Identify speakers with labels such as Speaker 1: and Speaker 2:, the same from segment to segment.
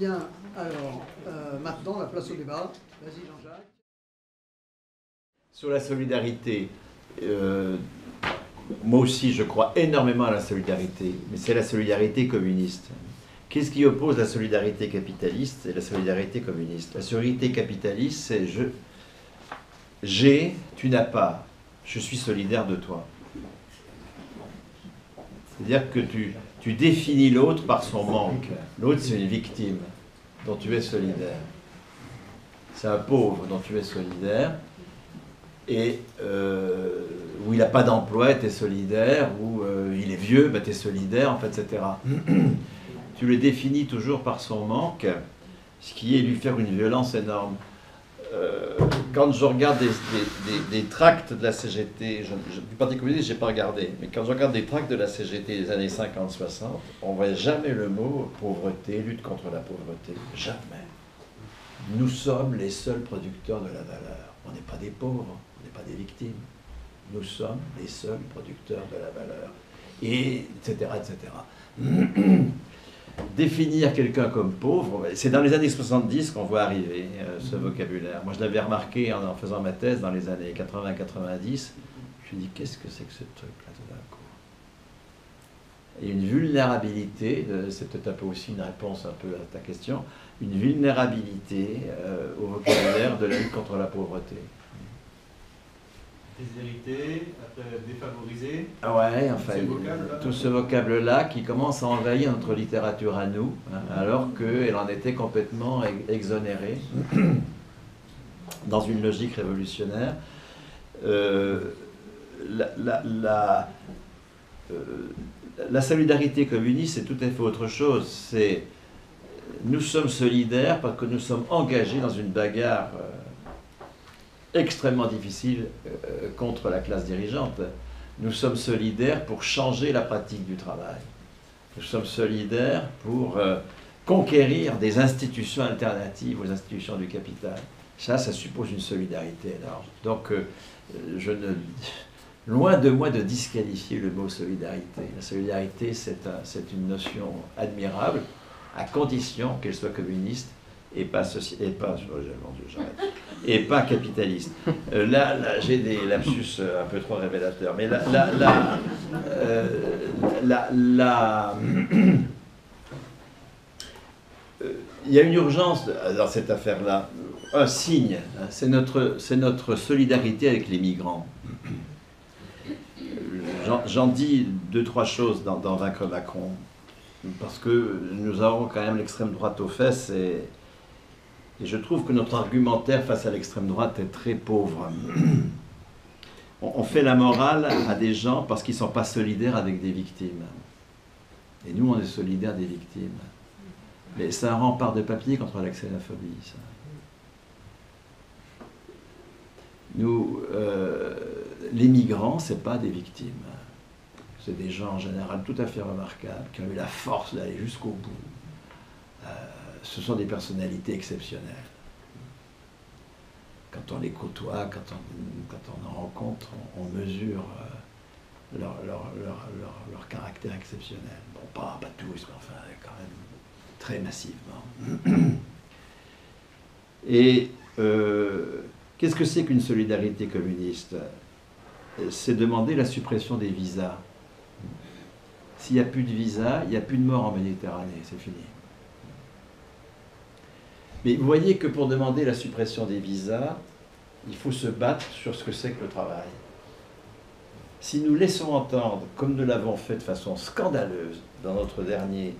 Speaker 1: Bien, alors, euh, maintenant, la place au débat. Vas-y, Jean-Jacques.
Speaker 2: Sur la solidarité, euh, moi aussi je crois énormément à la solidarité, mais c'est la solidarité communiste. Qu'est-ce qui oppose la solidarité capitaliste et la solidarité communiste? La solidarité capitaliste, c'est je, j'ai, tu n'as pas, je suis solidaire de toi. C'est-à-dire que tu, tu définis l'autre par son manque. L'autre, c'est une victime dont tu es solidaire. C'est un pauvre dont tu es solidaire. Et euh, où il n'a pas d'emploi, tu es solidaire. Où euh, il est vieux, bah, tu es solidaire, en fait, etc. tu le définis toujours par son manque, ce qui est lui faire une violence énorme. Euh, quand je regarde des, tracts de la CGT, je, du Parti communiste, je n'ai pas regardé, mais quand je regarde des tracts de la CGT des années 50-60, on ne voit jamais le mot pauvreté, lutte contre la pauvreté. Jamais. Nous sommes les seuls producteurs de la valeur. On n'est pas des pauvres, on n'est pas des victimes. Nous sommes les seuls producteurs de la valeur. Et etc. etc. définir quelqu'un comme pauvre, c'est dans les années 70 qu'on voit arriver euh, ce mhm. vocabulaire. Moi, je l'avais remarqué en, faisant ma thèse dans les années 80-90. Je me dis, qu'est-ce que c'est que ce truc-là tout d'un coup? Et une vulnérabilité, euh, c'est peut-être un peu aussi une réponse un peu à ta question, une vulnérabilité euh, au vocabulaire de la lutte contre la pauvreté
Speaker 3: déshérité, après défavorisé.
Speaker 2: Ah ouais, enfin, tout ce vocable-là qui commence à envahir notre littérature à nous, hein, alors qu'elle en était complètement exonérée dans une logique révolutionnaire. Euh, la, euh, la, solidarité communiste, c'est tout à fait autre chose. C'est nous sommes solidaires parce que nous sommes engagés dans une bagarre. Euh, extrêmement difficile euh, contre la classe dirigeante. Nous sommes solidaires pour changer la pratique du travail. Nous sommes solidaires pour euh, conquérir des institutions alternatives aux institutions du capital. Ça, ça suppose une solidarité énorme. Donc, euh, loin de moi de disqualifier le mot solidarité. La solidarité, c'est une notion admirable, à condition qu'elle soit communiste et pas, et pas, et pas capitaliste. Euh, là, là j'ai des lapsus euh, un peu trop révélateurs, mais là, là, là, euh, il y a une urgence dans cette affaire-là, un signe, c'est notre, notre solidarité avec les migrants. J'en dis deux, trois choses dans, dans Vaincre Macron, parce que nous avons quand même l'extrême droite aux fesses et et je trouve que notre argumentaire face à l'extrême droite est très pauvre. On fait la morale à des gens parce qu'ils ne sont pas solidaires avec des victimes. Et nous, on est solidaires des victimes. Mais c'est un rempart de papier contre la xénophobie, ça. Nous, euh, les migrants, ce pas des victimes. C'est des gens en général tout à fait remarquables, qui ont eu la force d'aller jusqu'au bout. Ce sont des personnalités exceptionnelles. Quand on les côtoie, quand on, en rencontre, on, mesure euh, leur, caractère exceptionnel. Bon, pas, tous, mais enfin, quand même très massivement. Et euh, qu'est-ce que c'est qu'une solidarité communiste? C'est demander la suppression des visas. S'il n'y a plus de visas, il n'y a plus de morts en Méditerranée, c'est fini. Mais vous voyez que pour demander la suppression des visas, il faut se battre sur ce que c'est que le travail. Si nous laissons entendre, comme nous l'avons fait de façon scandaleuse dans notre dernier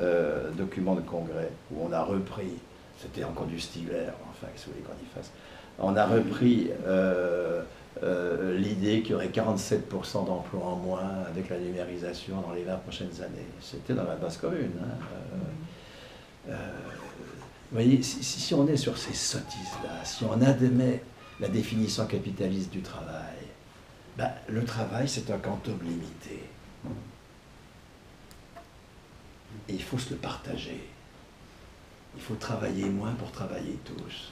Speaker 2: euh, document de congrès, où on a repris, c'était encore du Stigler, enfin, qu'est-ce que vous voulez qu'on y fasse? On a repris euh, euh, l'idée qu'il y aurait 47% d'emplois en moins avec la numérisation dans les 20 prochaines années. C'était dans la base commune. Hein. Vous voyez, si, on est sur ces sottises-là, si on admet la définition capitaliste du travail, ben, le travail, c'est un quantum limité. Et il faut se le partager. Il faut travailler moins pour travailler tous.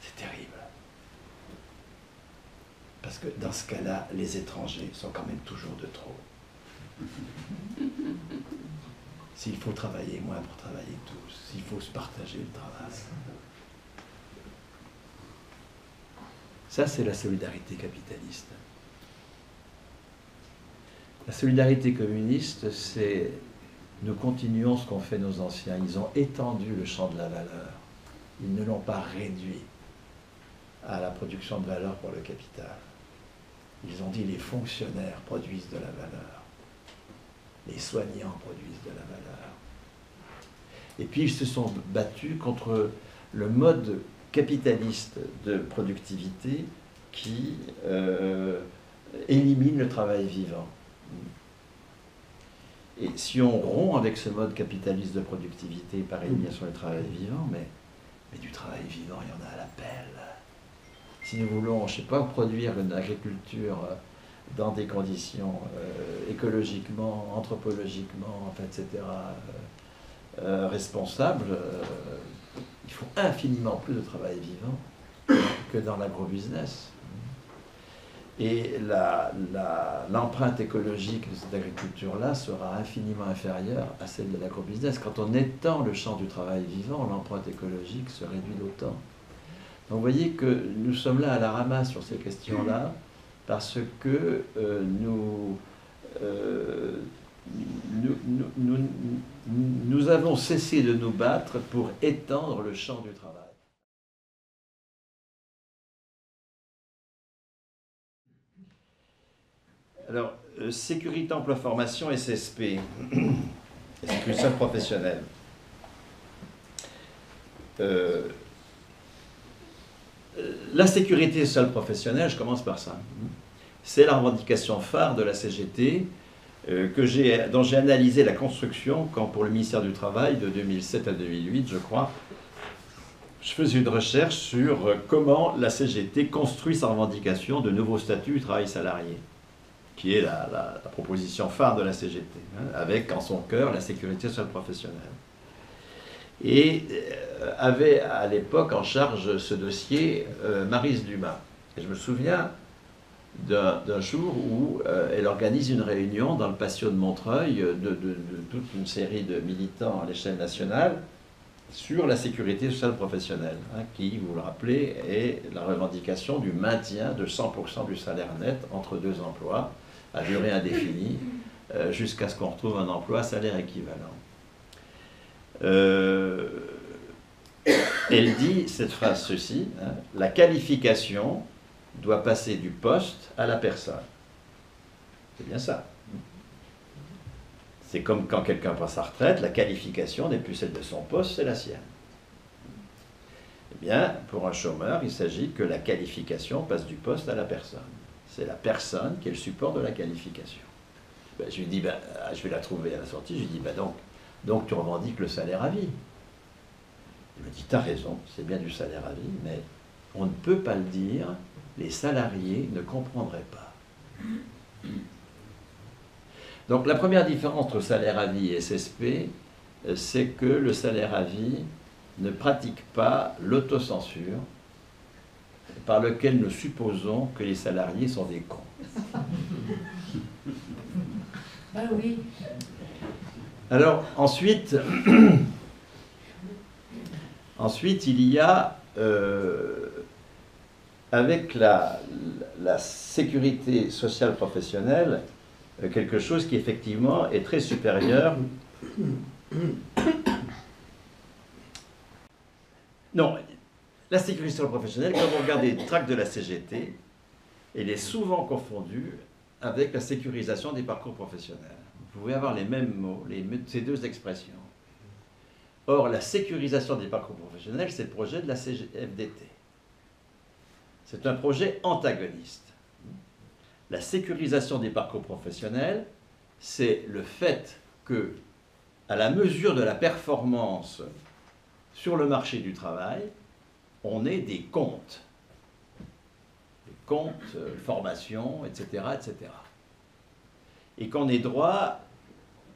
Speaker 2: C'est terrible. Parce que dans ce cas-là, les étrangers sont quand même toujours de trop. S'il faut travailler moins pour travailler tous, s'il faut se partager le travail. Ça, c'est la solidarité capitaliste. La solidarité communiste, c'est nous continuons ce qu'ont fait nos anciens. Ils ont étendu le champ de la valeur. Ils ne l'ont pas réduit à la production de valeur pour le capital. Ils ont dit les fonctionnaires produisent de la valeur. Les soignants produisent de la valeur. Et puis ils se sont battus contre le mode capitaliste de productivité qui euh, élimine le travail vivant. Et si on rompt avec ce mode capitaliste de productivité par élimination du travail vivant, mais, mais du travail vivant, il y en a à la pelle. Si nous voulons, je ne sais pas, produire une agriculture euh, dans des conditions euh, écologiquement, anthropologiquement, etc., responsables, il faut infiniment plus de travail vivant que dans l'agrobusiness. Et l'empreinte écologique de cette agriculture-là sera infiniment inférieure à celle de l'agrobusiness. Quand on étend le champ du travail vivant, l'empreinte écologique se réduit d'autant. Donc vous voyez que nous sommes là à la ramasse sur ces questions-là, parce que euh, nous, euh, nous, nous, nous, avons cessé de nous battre pour étendre le champ du travail. Alors, euh, sécurité, emploi, formation, SSP, sécurité professionnelle. La sécurité sociale professionnelle, je commence par ça. C'est la revendication phare de la CGT euh, dont j'ai analysé la construction quand, pour le ministère du Travail, de 2007 à 2008, je crois, je faisais une recherche sur comment la CGT construit sa revendication de nouveaux statuts du travail salarié, qui est la, proposition phare de la CGT, hein, avec en son cœur la sécurité sociale professionnelle. Et euh, avait à l'époque en charge ce dossier euh, Marise Dumas. Et je me souviens, d'un jour où euh, elle organise une réunion dans le patio de Montreuil de, toute une série de militants à l'échelle nationale sur la sécurité sociale professionnelle, hein, qui, vous le rappelez, est la revendication du maintien de 100% du salaire net entre deux emplois à durée indéfinie jusqu'à ce qu'on retrouve un emploi à salaire équivalent. Euh, elle dit cette phrase ceci, hein, la qualification doit passer du poste à la personne. C'est bien ça. C'est comme quand quelqu'un prend sa retraite, la qualification n'est plus celle de son poste, c'est la sienne. Eh bien, pour un chômeur, il s'agit que la qualification passe du poste à la personne. C'est la personne qui est le support de la qualification. Ben, je lui dis, ben, ah, je vais la trouver à la sortie, je lui dis, ben donc, donc tu revendiques le salaire à vie. Il me dit, tu as raison, c'est bien du salaire à vie, mais on ne peut pas le dire les salariés ne comprendraient pas. Donc la première différence entre salaire à vie et SSP, euh, c'est que le salaire à vie ne pratique pas l'autocensure par lequel nous supposons que les salariés sont des cons.
Speaker 4: Ah oui.
Speaker 2: Alors ensuite, ensuite il y a euh, avec la, sécurité sociale professionnelle euh, quelque chose qui effectivement est très supérieur. Non, la sécurité sociale professionnelle, quand vous regardez le tract de la CGT, elle est souvent confondue avec la sécurisation des parcours professionnels. Vous pouvez avoir les mêmes mots, ces deux expressions. Or, la sécurisation des parcours professionnels, c'est le projet de la CFDT. C'est un projet antagoniste. La sécurisation des parcours professionnels, c'est le fait que, à la mesure de la performance sur le marché du travail, on ait des comptes. Des comptes, euh, formation, etc., etc. Et qu'on ait droit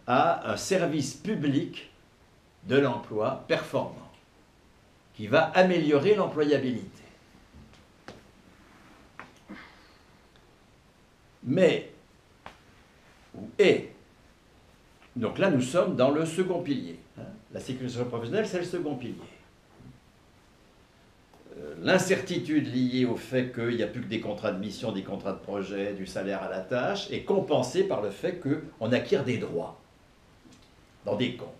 Speaker 2: à un service public de l'emploi performant, qui va améliorer l'employabilité. mais, ou et, Donc là, nous sommes dans le second pilier. hein. La sécurité professionnelle, c'est le second pilier. L'incertitude liée au fait qu'il n'y a plus que des contrats de mission, des contrats de projet, du salaire à la tâche, est compensée par le fait qu'on acquiert des droits dans des comptes.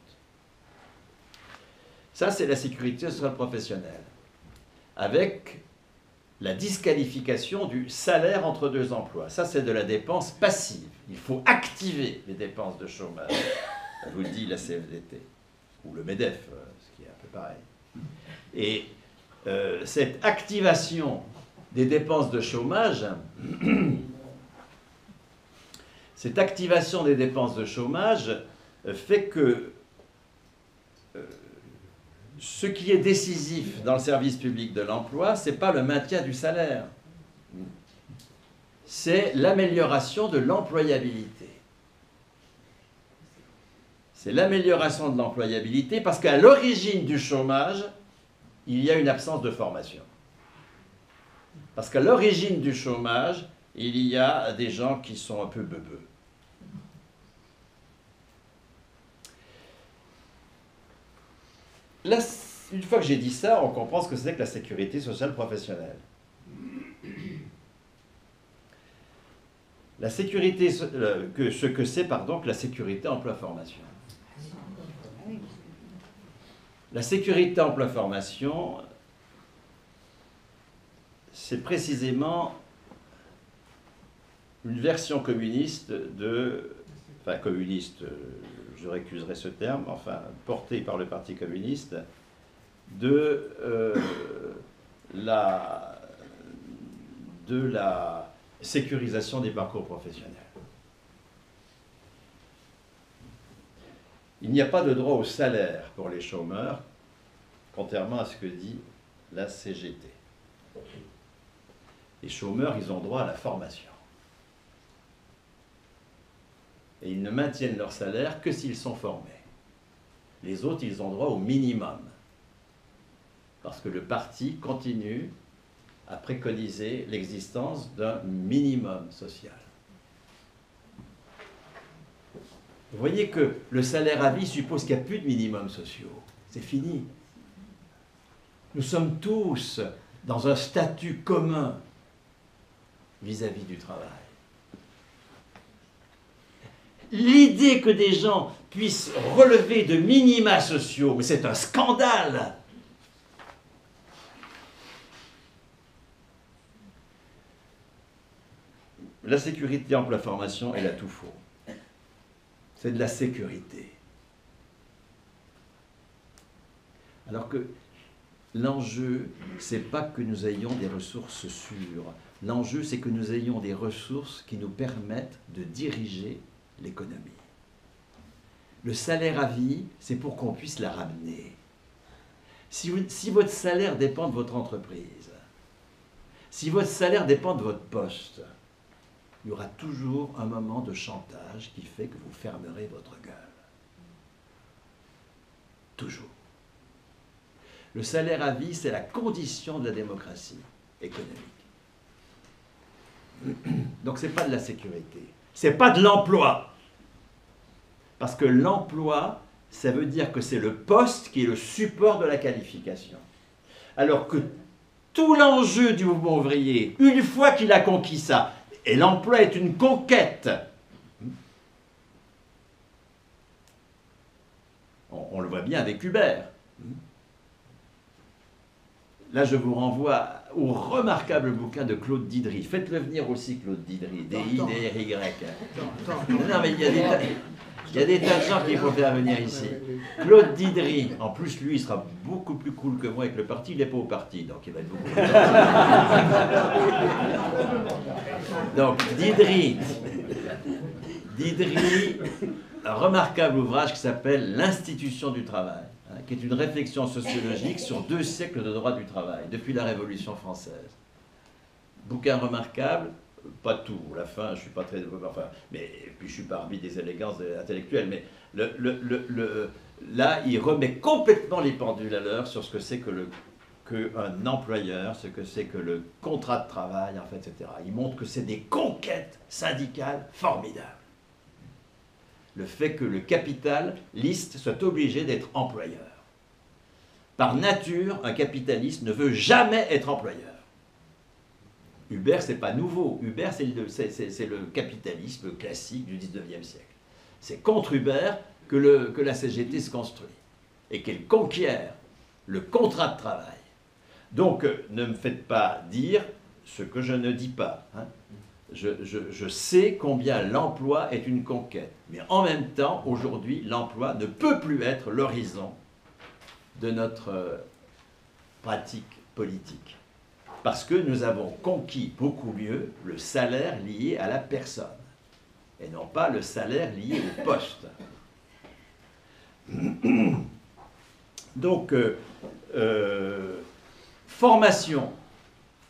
Speaker 2: Ça, c'est la sécurité sociale professionnelle. Avec la disqualification du salaire entre deux emplois. Ça, c'est de la dépense passive. Il faut activer les dépenses de chômage. Vous le dit la CFDT, ou le MEDEF, euh, ce qui est un peu pareil. Et euh, cette activation des dépenses de chômage, cette activation des dépenses de chômage euh, fait que euh, ce qui est décisif dans le service public de l'emploi, ce n'est pas le maintien du salaire, c'est l'amélioration de l'employabilité. C'est l'amélioration de l'employabilité parce qu'à l'origine du chômage, il y a une absence de formation. Parce qu'à l'origine du chômage, il y a des gens qui sont un peu beubeux. Là, une fois que j'ai dit ça, on comprend ce que c'est que la sécurité sociale professionnelle. La sécurité, ce que c'est, pardon, que la sécurité emploi-formation. La sécurité emploi-formation, c'est précisément une version communiste de, enfin communiste, je récuserai ce terme, enfin portée par le Parti communiste, de euh, la de la sécurisation des parcours professionnels. Il n'y a pas de droit au salaire pour les chômeurs, contrairement à ce que dit la CGT. Les chômeurs, ils ont droit à la formation. Et ils ne maintiennent leur salaire que s'ils sont formés. Les autres, ils ont droit au minimum. Parce que le parti continue à préconiser l'existence d'un minimum social. Vous voyez que le salaire à vie suppose qu'il n'y a plus de minimums sociaux. C'est fini. Nous sommes tous dans un statut commun vis-à-vis du travail. L'idée que des gens puissent relever de minima sociaux, c'est un scandale. La sécurité emploi-formation, elle a tout faux. C'est de la sécurité. Alors que l'enjeu, c'est pas que nous ayons des ressources sûres. L'enjeu, c'est que nous ayons des ressources qui nous permettent de diriger l'économie. Le salaire à vie, c'est pour qu'on puisse la ramener. Si, si votre salaire dépend de votre entreprise, si votre salaire dépend de votre poste, il y aura toujours un moment de chantage qui fait que vous fermerez votre gueule. Toujours. Le salaire à vie, c'est la condition de la démocratie économique. Donc ce n'est pas de la sécurité, c'est pas de l'emploi. Parce que l'emploi, ça veut dire que c'est le poste qui est le support de la qualification. Alors que tout l'enjeu du mouvement ouvrier, une fois qu'il a conquis ça, et l'emploi est une conquête, on, on le voit bien avec Hubert. Là, je vous renvoie au remarquable bouquin de Claude Didry. Faites-le venir aussi, Claude Didry, D-I-D-R-Y. Non, mais il y a des il y a des tas de gens qu'il faut faire venir ici. Claude Didry, en plus, lui, il sera beaucoup plus cool que moi avec le parti. Il n'est pas au parti, donc il va être beaucoup plus gentil. Donc, Didry, Didry, un remarquable ouvrage qui s'appelle L'institution du travail, hein, qui est une réflexion sociologique sur deux siècles de droit du travail, depuis la Révolution française. Bouquin remarquable, pas tout, la fin, je suis pas très... Enfin, mais puis je suis parmi des élégances intellectuelles, mais là, il remet complètement les pendules à l'heure sur ce que c'est que qu'un employeur, ce que c'est que le contrat de travail, en etc. Il montre que c'est des conquêtes syndicales formidables. le fait que le capitaliste soit obligé d'être employeur. Par nature, un capitaliste ne veut jamais être employeur. Uber, c'est pas nouveau. Uber, c'est le, capitalisme classique du 19e siècle. C'est contre Uber que, la CGT se construit et qu'elle conquiert le contrat de travail. Donc, euh, ne me faites pas dire ce que je ne dis pas. hein. Je sais combien l'emploi est une conquête. Mais en même temps, aujourd'hui, l'emploi ne peut plus être l'horizon de notre euh, pratique politique. Parce que nous avons conquis beaucoup mieux le salaire lié à la personne et non pas le salaire lié au poste. Donc, euh, euh, formation,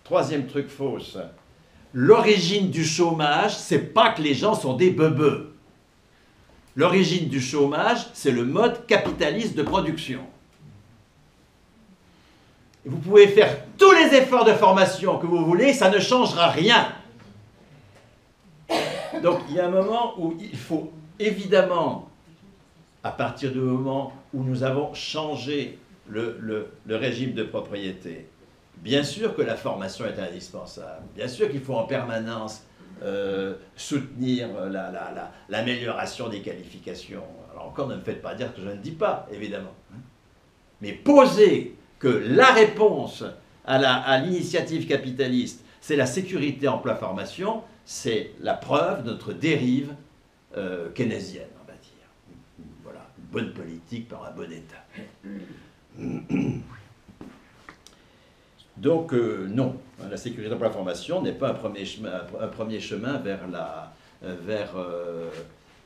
Speaker 2: troisième truc fausse. L'origine du chômage, c'est pas que les gens sont des bebeux. L'origine du chômage, c'est le mode capitaliste de production. Vous pouvez faire tous les efforts de formation que vous voulez, ça ne changera rien. Donc il y a un moment où il faut évidemment, à partir du moment où nous avons changé le, régime de propriété, bien sûr que la formation est indispensable, bien sûr qu'il faut en permanence euh, soutenir la- la- la- l'amélioration des qualifications. Alors encore, ne me faites pas dire que je ne dis pas, évidemment. Mais poser que la réponse à la- l'initiative capitaliste, c'est la sécurité emploi-formation, c'est la preuve de notre dérive euh, keynésienne, on va dire. Voilà, bonne politique par un bon État. Donc, euh, non, la sécurité emploi-formation n'est pas un premier chemin, vers, la, euh,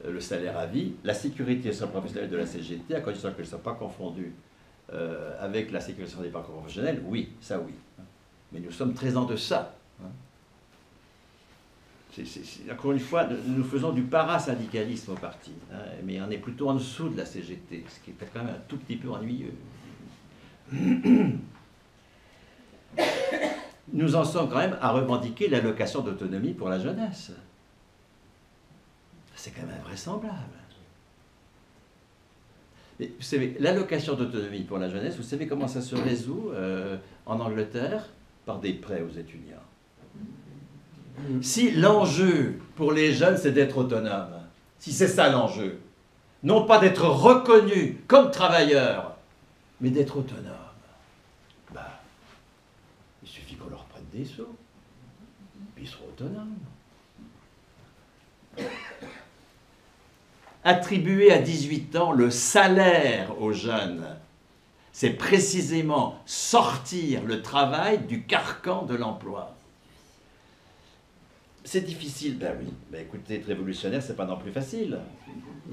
Speaker 2: le salaire à vie. La sécurité sociale professionnelle de la CGT, à condition qu'elle ne soit pas confondue euh, avec la sécurité sociale des parcours professionnels, oui, ça oui. Mais nous sommes très en deçà. hein. Encore une fois, nous faisons du parasyndicalisme au parti, hein, mais on est plutôt en dessous de la CGT, ce qui est quand même un tout petit peu ennuyeux. Nous en sommes quand même à revendiquer l'allocation d'autonomie pour la jeunesse. C'est quand même invraisemblable. Mais vous savez, l'allocation d'autonomie pour la jeunesse, vous savez comment ça se résout euh, en Angleterre Par des prêts aux étudiants. Si l'enjeu pour les jeunes, c'est d'être autonome, si c'est ça l'enjeu, non pas d'être reconnu comme travailleur, mais d'être autonome, bah, il suffit qu'on leur prête des sous, puis ils seront autonomes. Attribuer à 18 ans le salaire aux jeunes, c'est précisément sortir le travail du carcan de l'emploi. C'est difficile, ben oui. Ben écoutez, être révolutionnaire, c'est pas non plus facile.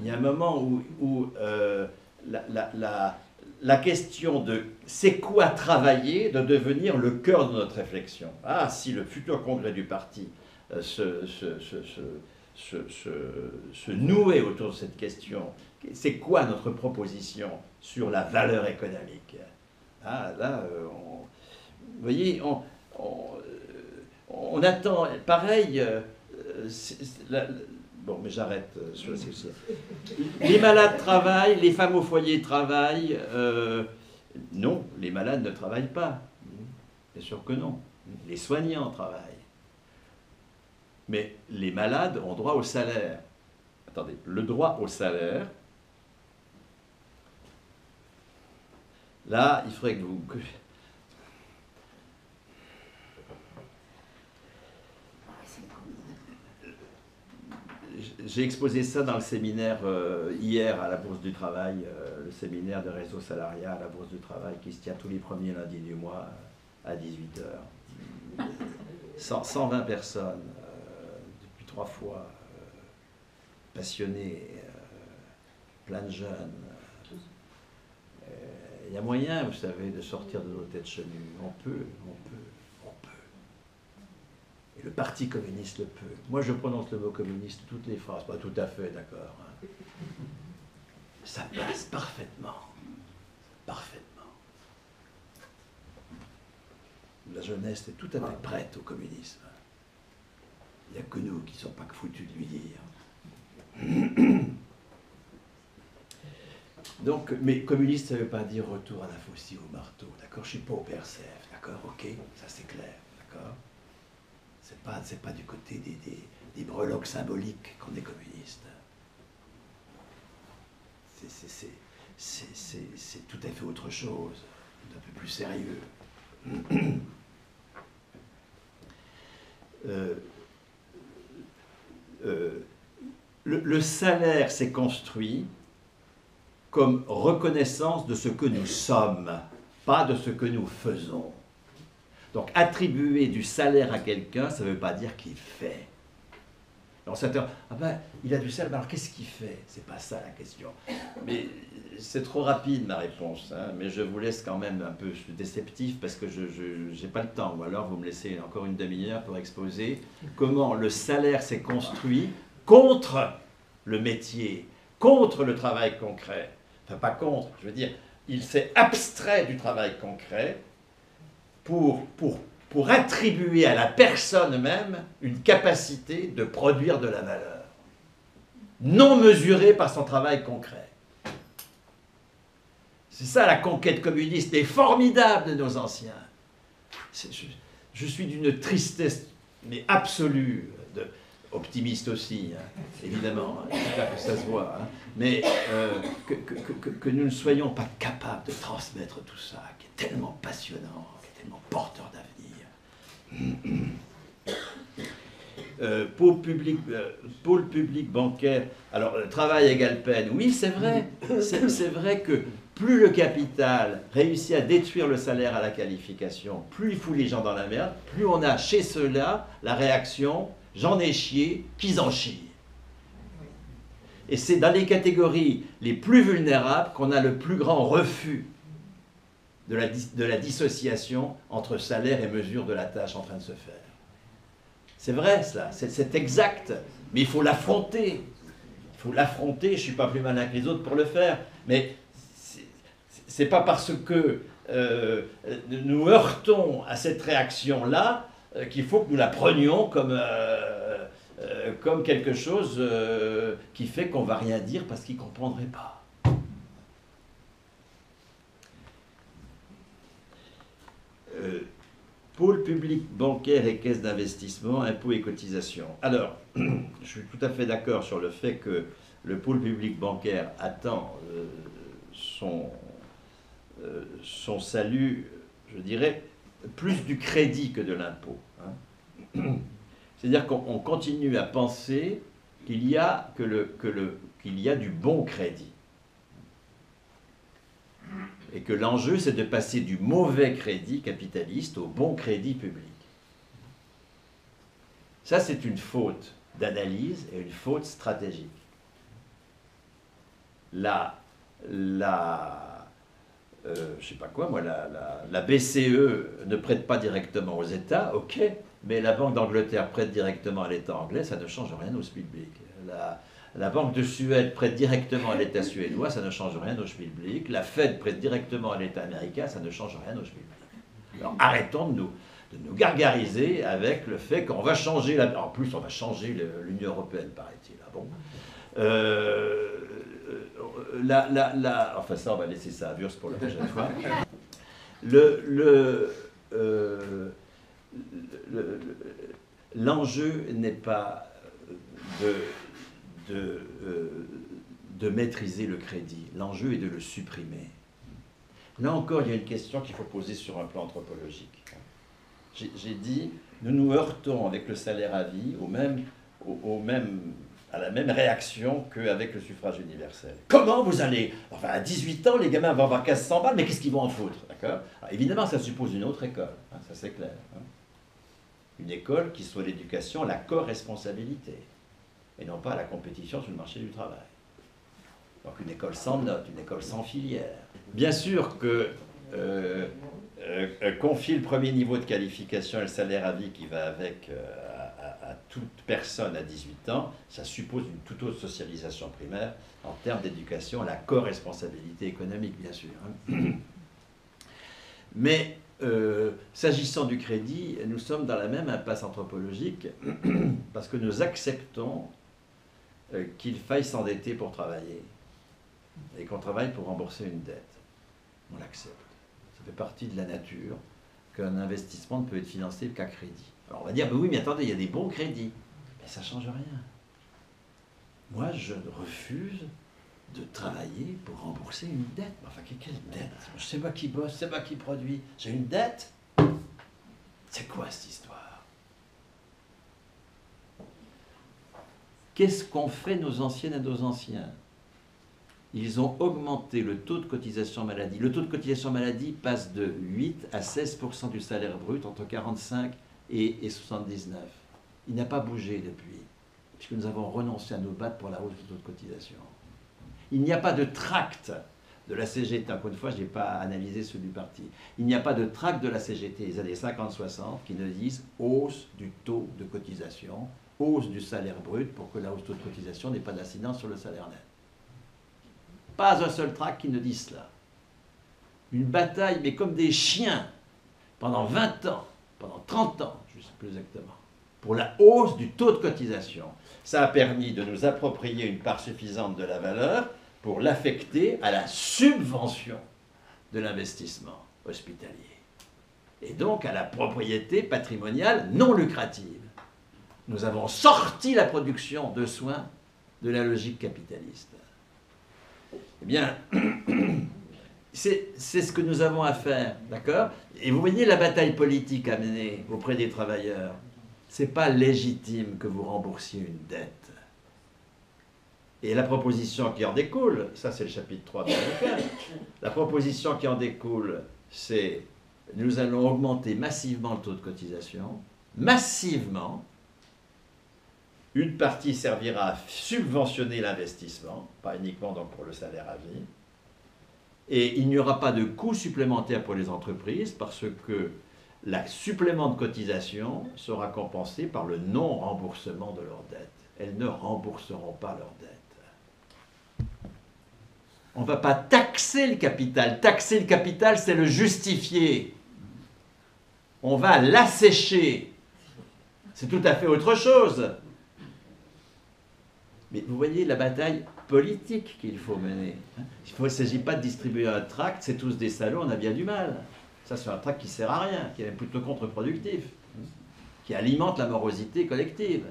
Speaker 2: Il y a un moment où, euh, la, question de c'est quoi travailler doit devenir le cœur de notre réflexion. Ah, si le futur congrès du parti euh, se- se- nouait autour de cette question, c'est quoi notre proposition sur la valeur économique? Ah, là, euh, vous voyez, on, euh, attend, pareil, euh, la- bon, mais j'arrête Les malades travaillent, les femmes au foyer travaillent. non, les malades ne travaillent pas. Bien sûr que non. Les soignants travaillent. Mais les malades ont droit au salaire. Attendez, le droit au salaire, là, il faudrait que vous... J'ai exposé ça dans le séminaire euh, hier à la Bourse du Travail, euh, le séminaire de réseau salarial à la Bourse du Travail qui se tient tous les premiers lundis du mois à 18h. 120 personnes, trois fois, euh, passionnées, euh, plein de jeunes. Euh, Il y a moyen, vous savez, de sortir de nos têtes chenues. On peut, on peut, on peut. Et le Parti communiste le peut. Moi, je prononce le mot communiste toutes les phrases, pas tout à fait, d'accord. hein. Ça passe parfaitement. Parfaitement. La jeunesse est tout à fait prête au communisme. Il n'y a que nous qui ne sommes pas foutus de lui dire. Donc, mais communiste, ça ne veut pas dire retour à la faucille au marteau, d'accord? Je ne suis pas au PRCF, d'accord? Ok, ça c'est clair, d'accord? C'est pas, pas du côté des, des, des breloques symboliques qu'on est communiste. C'est, tout à fait autre chose, un peu plus sérieux. Euh, euh, le, le salaire s'est construit comme reconnaissance de ce que nous sommes, pas de ce que nous faisons. Donc attribuer du salaire à quelqu'un, ça ne veut pas dire qu'il fait. Certains, ah ben, il a du salaire, alors qu'est-ce qu'il fait? C'est pas ça la question. Mais c'est trop rapide ma réponse, hein, mais je vous laisse quand même un peu déceptif parce que je n'ai pas le temps, ou alors vous me laissez encore une demi-heure pour exposer comment le salaire s'est construit contre le métier, contre le travail concret. Enfin, pas contre, je veux dire, il s'est abstrait du travail concret pour, pour, pour attribuer à la personne même une capacité de produire de la valeur, non mesurée par son travail concret. C'est ça la conquête communiste et formidable de nos anciens. Je, suis d'une tristesse, mais absolue, optimiste aussi, hein, évidemment, hein, que ça se voit, hein, mais euh, que, nous ne soyons pas capables de transmettre tout ça, qui est tellement passionnant, qui est tellement porteur d'avenir. Euh, pôle, public, euh, pôle public bancaire, alors travail égale peine, oui c'est vrai, c'est vrai que plus le capital réussit à détruire le salaire à la qualification, plus il fout les gens dans la merde, plus on a chez ceux-là la réaction j'en ai chié, qu'ils en chient. Et c'est dans les catégories les plus vulnérables qu'on a le plus grand refus de la, dissociation entre salaire et mesure de la tâche en train de se faire. C'est vrai cela, c'est exact, mais il faut l'affronter. Il faut l'affronter, je ne suis pas plus malin que les autres pour le faire, mais c'est pas parce que euh, nous heurtons à cette réaction-là euh, qu'il faut que nous la prenions comme, euh, comme quelque chose qui fait qu'on va rien dire parce qu'il ne comprendrait pas. Pôle public bancaire et caisse d'investissement, impôts et cotisations. Alors, je suis tout à fait d'accord sur le fait que le pôle public bancaire attend son, son salut, je dirais, plus du crédit que de l'impôt. Hein. C'est-à-dire qu'on continue à penser qu'il y, a que le, que le, qu'il y a du bon crédit. Et que l'enjeu, c'est de passer du mauvais crédit capitaliste au bon crédit public. Ça, c'est une faute d'analyse et une faute stratégique. La, la, euh, je sais pas quoi, moi, la, BCE ne prête pas directement aux États, ok, mais la Banque d'Angleterre prête directement à l'État anglais, ça ne change rien au Spielblick. La, la Banque de Suède prête directement à l'État suédois, ça ne change rien au Spielblick. La Fed prête directement à l'État américain, ça ne change rien au Spielblick. Alors arrêtons de nous, gargariser avec le fait qu'on va changer, la, en plus on va changer l'Union Européenne, paraît-il. Ah bon? Euh, enfin ça, on va laisser ça à Wurst pour la prochaine fois. Euh, l'enjeu n'est pas de, de, euh, de maîtriser le crédit, l'enjeu est de le supprimer. Là encore, il y a une question qu'il faut poser sur un plan anthropologique. J'ai dit, nous nous heurtons avec le salaire à vie au même, au, même à la même réaction qu'avec le suffrage universel. Comment vous allez Enfin, à 18 ans, les gamins vont avoir 1500 balles, mais qu'est-ce qu'ils vont en foutre D'accord? Évidemment, ça suppose une autre école, hein, ça c'est clair. Hein. Une école qui soit l'éducation la co-responsabilité, et non pas à la compétition sur le marché du travail. Donc une école sans notes, une école sans filière. Bien sûr que euh, euh, confier le premier niveau de qualification et le salaire à vie qui va avec euh, à toute personne à 18 ans, ça suppose une toute autre socialisation primaire en termes d'éducation la co-responsabilité économique, bien sûr. Hein. Mais euh, s'agissant du crédit, nous sommes dans la même impasse anthropologique parce que nous acceptons euh, qu'il faille s'endetter pour travailler. et qu'on travaille pour rembourser une dette. On l'accepte. Ça fait partie de la nature qu'un investissement ne peut être financé qu'à crédit. Alors on va dire, mais oui, mais attendez, il y a des bons crédits. Mais ça ne change rien. Moi, je refuse de travailler pour rembourser une dette. Enfin, quelle dette? Je sais pas qui bosse, c'est pas qui produit. J'ai une dette? C'est quoi cette histoire? Qu'est-ce qu'ont fait nos anciennes et nos anciens? Ils ont augmenté le taux de cotisation maladie. Le taux de cotisation maladie passe de 8 à 16% du salaire brut entre 45 et, et 79. Il n'a pas bougé depuis, puisque nous avons renoncé à nous battre pour la hausse du taux de cotisation. Il n'y a pas de tract de la CGT. Encore une fois, je n'ai pas analysé celui du parti. Il n'y a pas de tract de la CGT des années 50-60 qui ne disent hausse du taux de cotisation, hausse du salaire brut pour que la hausse de cotisation n'ait pas d'incidence sur le salaire net. Pas un seul tract qui ne dit cela. Une bataille, mais comme des chiens, pendant 20 ans, pendant 30 ans, je sais plus exactement, pour la hausse du taux de cotisation. Ça a permis de nous approprier une part suffisante de la valeur pour l'affecter à la subvention de l'investissement hospitalier. Et donc à la propriété patrimoniale non lucrative. Nous avons sorti la production de soins de la logique capitaliste. Eh bien, c'est ce que nous avons à faire, d'accord? Et vous voyez la bataille politique à mener auprès des travailleurs. C'est pas légitime que vous remboursiez une dette. Et la proposition qui en découle, ça c'est le chapitre 3 de bouquin, la proposition qui en découle, c'est nous allons augmenter massivement le taux de cotisation, massivement, une partie servira à subventionner l'investissement, pas uniquement donc pour le salaire à vie, et il n'y aura pas de coûts supplémentaires pour les entreprises parce que la supplément de cotisation sera compensé par le non-remboursement de leurs dettes. Elles ne rembourseront pas leurs dettes. On ne va pas taxer le capital. Taxer le capital, c'est le justifier. On va l'assécher. C'est tout à fait autre chose. Vous voyez la bataille politique qu'il faut mener. Il ne s'agit pas de distribuer un tract, c'est tous des salauds, on a bien du mal. Ça, c'est un tract qui sert à rien, qui est plutôt contre-productif, qui alimente la morosité collective.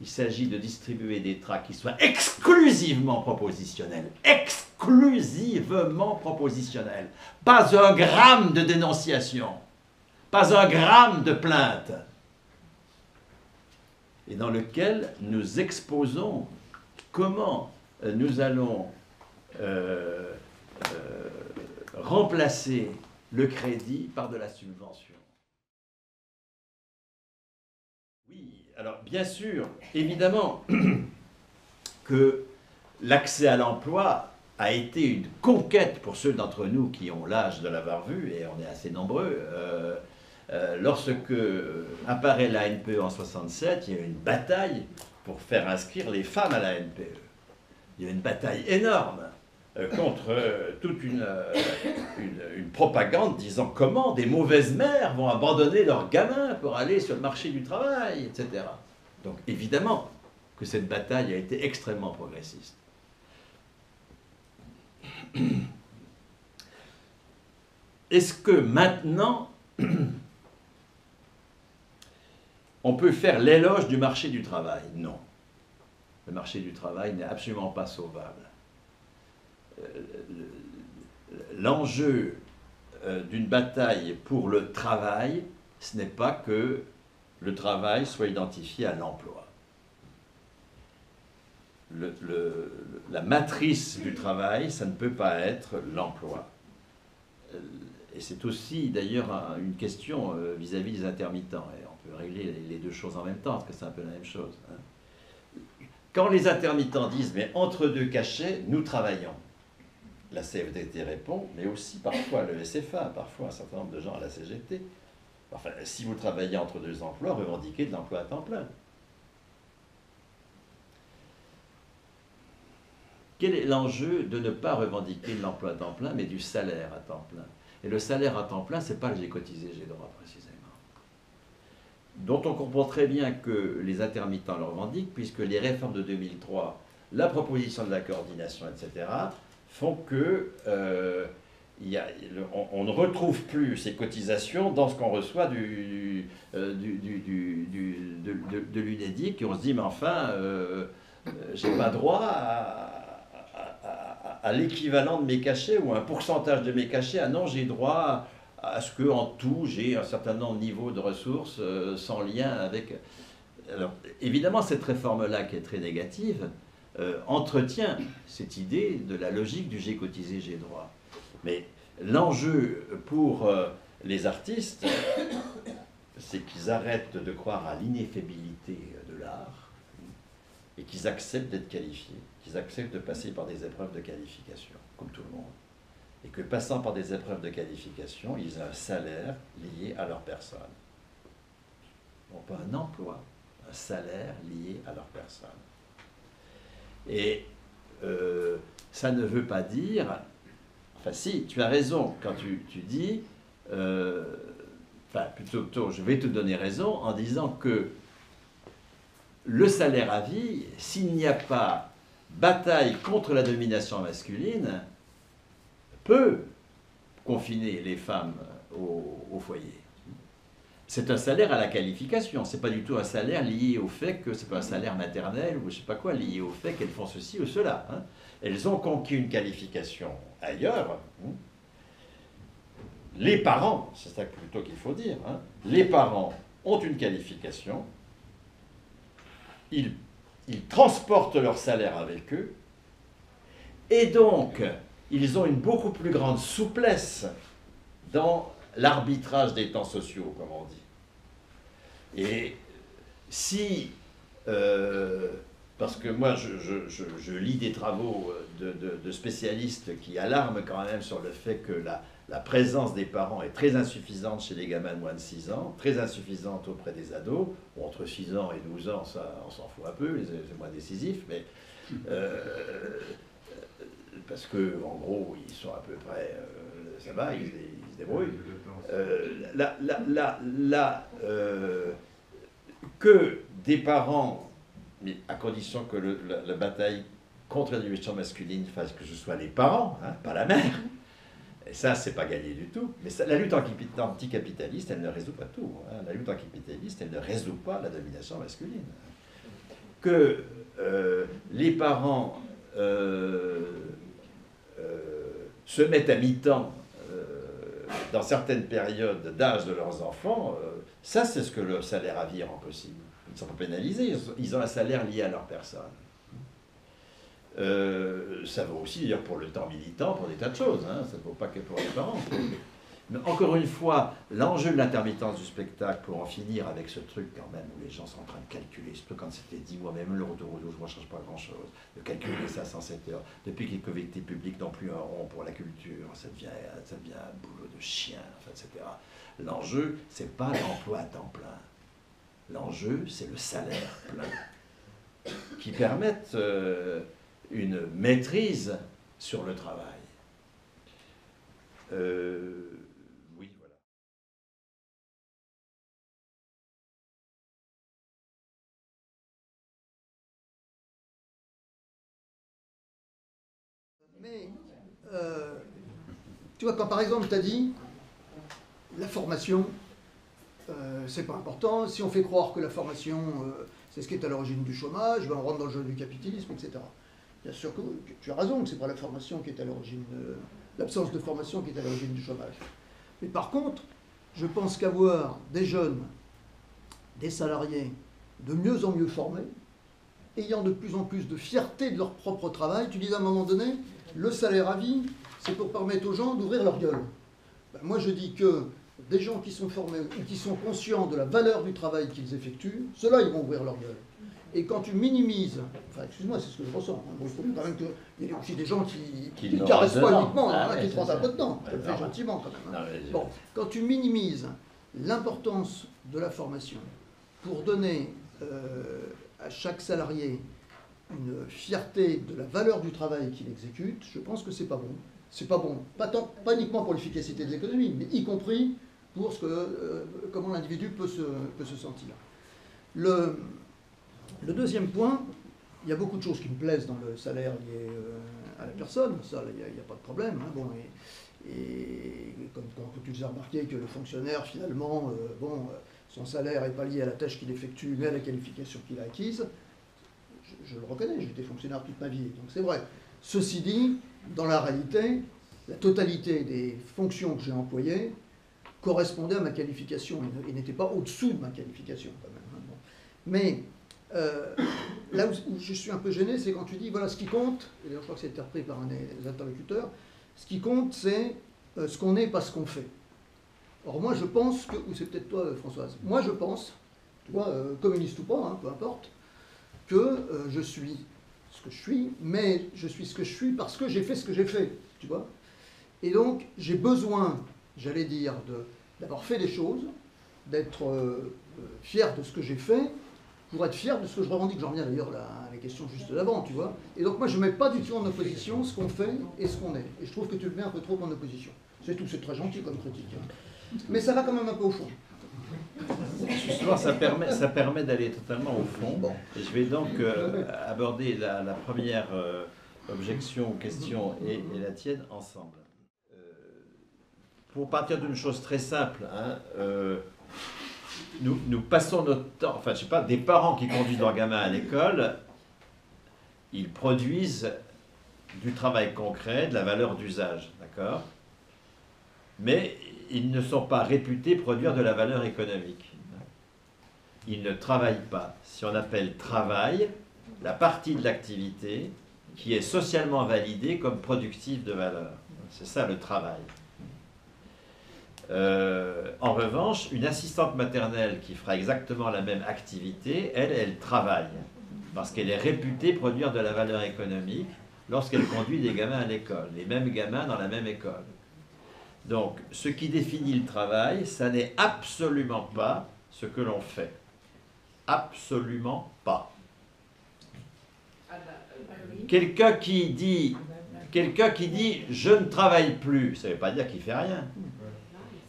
Speaker 2: Il s'agit de distribuer des tracts qui soient exclusivement propositionnels. Exclusivement propositionnels. Pas un gramme de dénonciation. Pas un gramme de plainte. Et dans lequel nous exposons comment nous allons euh, euh, remplacer le crédit par de la subvention. Oui, alors bien sûr, évidemment que l'accès à l'emploi a été une conquête pour ceux d'entre nous qui ont l'âge de l'avoir vu, et on est assez nombreux. Euh, euh, lorsque apparaît la NPE en 67, il y a une bataille pour faire inscrire les femmes à la NPE. Il y a une bataille énorme. Euh, contre euh, toute euh, une, une, propagande disant comment des mauvaises mères vont abandonner leurs gamins pour aller sur le marché du travail, etc. Donc évidemment que cette bataille a été extrêmement progressiste. Est-ce que maintenant, on peut faire l'éloge du marché du travail Non. Le marché du travail n'est absolument pas sauvable l'enjeu euh, d'une bataille pour le travail, ce n'est pas que le travail soit identifié à l'emploi. la matrice du travail, ça ne peut pas être l'emploi. Euh, et c'est aussi d'ailleurs une question euh, vis-à-vis des intermittents. Peut régler les deux choses en même temps, parce que c'est un peu la même chose. Hein. Quand les intermittents disent, mais entre deux cachets, nous travaillons, la CFDT répond, mais aussi parfois le SFA, parfois un certain nombre de gens à la CGT. Enfin, si vous travaillez entre deux emplois, revendiquez de l'emploi à temps plein. Quel est l'enjeu de ne pas revendiquer de l'emploi à temps plein, mais du salaire à temps plein? Et le salaire à temps plein, c'est pas que j'ai cotisé, j'ai droit précisément. Dont on comprend très bien que les intermittents le revendiquent, puisque les réformes de 2003 la proposition de la coordination, etc., font que euh, ne retrouve plus ces cotisations dans ce qu'on reçoit euh, de, l'UNEDIC, et on se dit, mais enfin, euh, j'ai pas droit à- à l'équivalent de mes cachets ou un pourcentage de mes cachets. Ah non, j'ai droit à ce que en tout, j'ai un certain nombre de niveaux de ressources euh, sans lien avec... Alors, évidemment, cette réforme-là, qui est très négative, euh, entretient cette idée de la logique du j'ai cotisé, j'ai droit. Mais l'enjeu pour euh, les artistes, c'est qu'ils arrêtent de croire à l'ineffabilité de l'art et qu'ils acceptent d'être qualifiés, qu'ils acceptent de passer par des épreuves de qualification, comme tout le monde. Et que passant par des épreuves de qualification, ils ont un salaire lié à leur personne. Non pas un emploi, un salaire lié à leur personne. Et euh, ça ne veut pas dire, enfin si, tu as raison quand tu, tu dis, euh, enfin plutôt, plutôt, je vais te donner raison en disant que le salaire à vie, s'il n'y a pas bataille contre la domination masculine, peut confiner les femmes au, foyer. C'est un salaire à la qualification, c'est pas du tout un salaire lié au fait que c'est pas un salaire maternel ou je sais pas quoi, lié au fait qu'elles font ceci ou cela. hein. Elles ont conquis une qualification ailleurs. hein. Les parents, c'est ça plutôt qu'il faut dire, hein. les parents ont une qualification, ils transportent leur salaire avec eux, et donc ils ont une beaucoup plus grande souplesse dans l'arbitrage des temps sociaux, comme on dit. Et si, euh, parce que moi je, lis des travaux de, spécialistes qui alarment quand même sur le fait que la, présence des parents est très insuffisante chez les gamins de moins de 6 ans, très insuffisante auprès des ados, Bon, entre 6 ans et 12 ans, ça on s'en fout un peu, c'est moins décisif, mais euh, parce que en gros ils sont à peu près, euh, ça va, ils, ils se débrouillent. Euh, la- la- la, euh, que des parents, mais à condition que le- la, la bataille contre la domination masculine fasse que ce soit les parents, hein, pas la mère. Et ça, c'est pas gagné du tout. Mais ça- la lutte anti- anticapitaliste, elle ne résout pas tout. hein. La lutte anticapitaliste, elle ne résout pas la domination masculine. Que euh, les parents euh, se mettent à mi-temps euh, dans certaines périodes d'âge de leurs enfants, euh, ça c'est ce que le salaire à vie rend possible. Ils ne sont pas pénalisés, ils ont- un salaire lié à leur personne. Euh, ça vaut aussi d'ailleurs pour le temps militant, pour des tas de choses, hein, ça ne vaut pas que pour les parents. Mais encore une fois, l'enjeu de l'intermittence du spectacle, pour en finir avec ce truc quand même où les gens sont en train de calculer, surtout quand c'était dit, moi même le retour au douze, moi je ne change pas grand-chose, de calculer ça 107 heures, depuis que les collectivités publiques n'ont plus un rond pour la culture, ça devient, ça devient un boulot de chien, etc. L'enjeu, c'est pas l'emploi à temps plein. L'enjeu, c'est le salaire plein, qui permette euh, une maîtrise sur le travail. Euh,
Speaker 1: Mais, euh, tu vois, quand par exemple tu as dit la formation, euh, c'est pas important, si on fait croire que la formation, euh, c'est ce qui est à l'origine du chômage, ben on rentre dans le jeu du capitalisme, etc. Bien sûr que, tu as raison que c'est pas la formation qui est à l'origine, l'absence de formation qui est à l'origine du chômage. Mais par contre, je pense qu'avoir des jeunes, des salariés de mieux en mieux formés, ayant de plus en plus de fierté de leur propre travail, tu dis à un moment donné, le salaire à vie, c'est pour permettre aux gens d'ouvrir leur gueule. Ben, moi, je dis que des gens qui sont formés ou qui sont conscients de la valeur du travail qu'ils effectuent, ceux-là, ils vont ouvrir leur gueule. Et quand tu minimises, enfin, excuse-moi, c'est ce que je ressens. hein, bon, il faut quand même qu'il y ait aussi des gens qui ne caressent pas uniquement,
Speaker 2: Ah
Speaker 1: hein, qui te rentrent un peu dedans.
Speaker 2: Ouais,
Speaker 1: le fais gentiment quand même. hein.
Speaker 2: Non,
Speaker 1: Bon, quand tu minimises l'importance de la formation pour donner euh, à chaque salarié une fierté de la valeur du travail qu'il exécute, je pense que c'est pas bon. C'est pas bon, pas, tant, pas uniquement pour l'efficacité de l'économie, mais y compris pour ce que, euh, comment l'individu peut se, peut se sentir. Le, le deuxième point, il y a beaucoup de choses qui me plaisent dans le salaire lié euh, à la personne, ça, il n'y a, pas de problème. Hein, bon, et, comme, comme, tu as remarqué que le fonctionnaire, finalement, euh, bon, son salaire n'est pas lié à la tâche qu'il effectue, mais à la qualification qu'il a acquise, je, le reconnais, j'ai été fonctionnaire toute ma vie, donc c'est vrai. Ceci dit, dans la réalité, la totalité des fonctions que j'ai employées correspondait à ma qualification et n'était pas au-dessous de ma qualification quand même. Hein. Mais euh, là où, je suis un peu gêné, c'est quand tu dis voilà ce qui compte, et je crois que c'est repris par un des interlocuteurs, ce qui compte c'est euh, ce qu'on est, pas ce qu'on fait. Or moi je pense que, ou c'est peut-être toi Françoise, moi je pense, tu vois, euh, communiste ou pas, hein, peu importe, que euh, je suis ce que je suis, mais je suis ce que je suis parce que j'ai fait ce que j'ai fait, tu vois. Et donc j'ai besoin j'allais dire, d'avoir fait des choses, d'être euh, fier de ce que j'ai fait, pour être fier de ce que je revendique. J'en reviens d'ailleurs à la question juste d'avant, tu vois. Et donc moi, je ne mets pas du tout en opposition ce qu'on fait et ce qu'on est. Et je trouve que tu le mets un peu trop en opposition. C'est tout, c'est très gentil comme critique. Hein. Mais ça va quand même un peu au fond.
Speaker 2: Justement, ça permet, ça permet d'aller totalement au fond. Et je vais donc euh, aborder la, la première euh, objection, question et, et la tienne ensemble pour partir d'une chose très simple, hein, euh, nous, nous, passons notre temps, enfin je sais pas, des parents qui conduisent leurs gamins à l'école, ils produisent du travail concret, de la valeur d'usage, d'accord? Mais ils ne sont pas réputés produire de la valeur économique. Ils ne travaillent pas. Si on appelle travail, la partie de l'activité qui est socialement validée comme productive de valeur. C'est ça le travail. Euh, en revanche, une assistante maternelle qui fera exactement la même activité, elle, elle travaille, parce qu'elle est réputée produire de la valeur économique lorsqu'elle conduit des gamins à l'école, les mêmes gamins dans la même école. Donc, ce qui définit le travail, ça n'est absolument pas ce que l'on fait. Absolument pas. Quelqu'un qui dit, quelqu'un qui dit, je ne travaille plus, ça ne veut pas dire qu'il fait rien.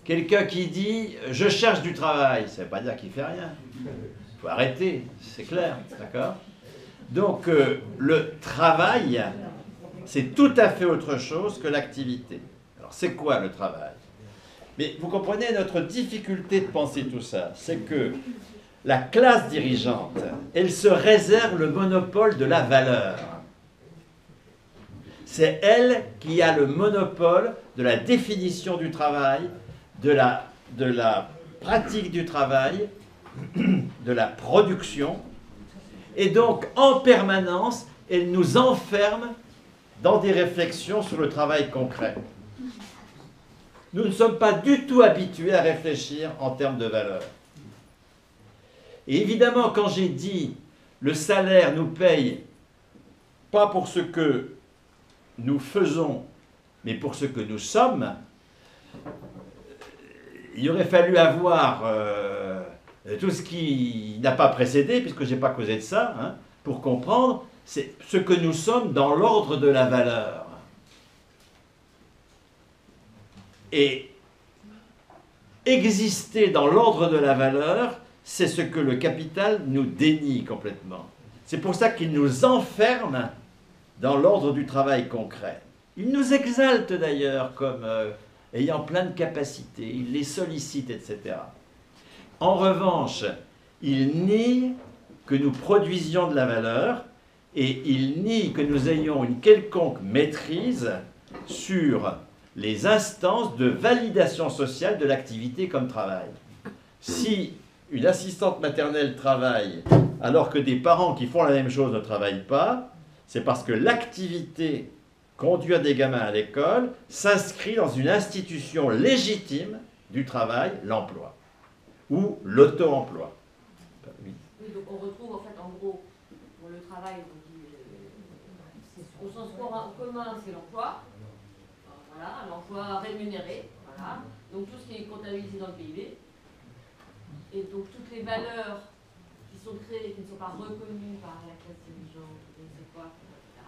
Speaker 2: Quelqu'un qui dit je cherche du travail, ça ne veut pas dire qu'il fait rien. Il faut arrêter, c'est clair, d'accord? Donc euh, le travail, c'est tout à fait autre chose que l'activité. C'est quoi le travail? Mais vous comprenez notre difficulté de penser tout ça, c'est que la classe dirigeante, elle se réserve le monopole de la valeur. C'est elle qui a le monopole de la définition du travail, de la pratique du travail, de la production, et donc en permanence, elle nous enferme dans des réflexions sur le travail concret. Nous ne sommes pas du tout habitués à réfléchir en termes de valeur. Et évidemment, quand j'ai dit le salaire nous paye pas pour ce que nous faisons, mais pour ce que nous sommes, il aurait fallu avoir euh, tout ce qui n'a pas précédé, puisque je n'ai pas causé de ça, hein, pour comprendre ce que nous sommes dans l'ordre de la valeur. Et exister dans l'ordre de la valeur, c'est ce que le capital nous dénie complètement. C'est pour ça qu'il nous enferme dans l'ordre du travail concret. Il nous exalte d'ailleurs comme euh, ayant plein de capacités, il les sollicite, etc. En revanche, il nie que nous produisions de la valeur et il nie que nous ayons une quelconque maîtrise sur les instances de validation sociale de l'activité comme travail. Si une assistante maternelle travaille alors que des parents qui font la même chose ne travaillent pas, c'est parce que l'activité conduire des gamins à l'école s'inscrit dans une institution légitime du travail, l'emploi, ou l'auto-emploi.
Speaker 5: Oui. donc on retrouve en fait en gros pour le travail, donc, euh, au sens commun, c'est l'emploi, voilà, l'emploi rémunéré, voilà, donc tout ce qui est comptabilisé dans le PIB, et donc toutes les valeurs qui sont créées et qui ne sont pas reconnues par la classe dirigeante, je ne sais quoi, etc